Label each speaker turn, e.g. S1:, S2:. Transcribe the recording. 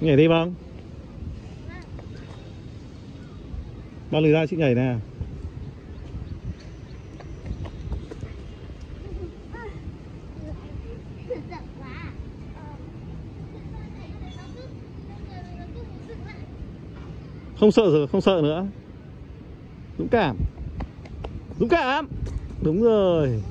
S1: Nhảy đi bông Bao lì ra chị nhảy nè. Không sợ rồi, không sợ nữa. Dũng cảm. Dũng cảm. Đúng rồi.